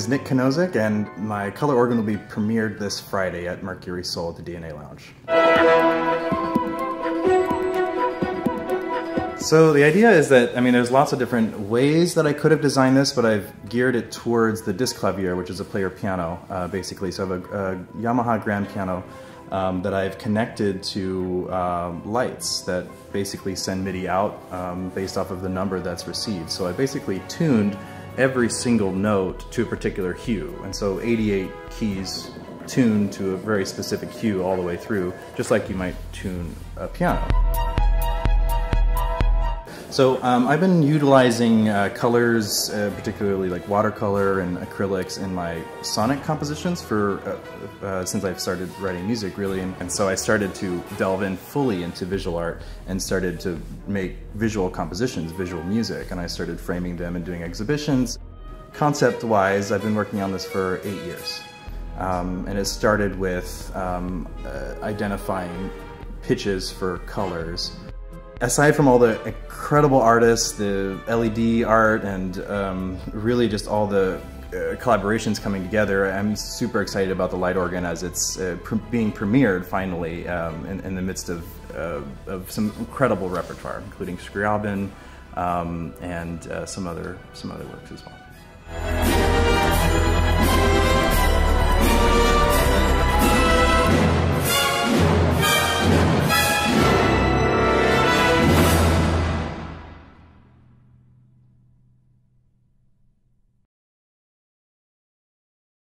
is Nick Kanozick, and my color organ will be premiered this Friday at Mercury Soul at the DNA Lounge. So the idea is that, I mean, there's lots of different ways that I could have designed this, but I've geared it towards the Disklavier, which is a player piano, uh, basically. So I have a, a Yamaha grand piano um, that I've connected to um, lights that basically send MIDI out um, based off of the number that's received. So I basically tuned every single note to a particular hue. And so 88 keys tuned to a very specific hue all the way through, just like you might tune a piano. So um, I've been utilizing uh, colors, uh, particularly like watercolor and acrylics in my sonic compositions for uh, uh, since I've started writing music really. And, and, so I started to delve in fully into visual art and started to make visual compositions, visual music. And I started framing them and doing exhibitions. Concept wise I've been working on this for eight years. Um, and it started with um, uh, identifying pitches for colors aside from all the incredible artists, the LED art, and um, really just all the uh, collaborations coming together, I'm super excited about the light organ as it's uh, pr being premiered finally um, in, in, the midst of, uh, of some incredible repertoire, including Scriabin um, and uh, some other some other works as well.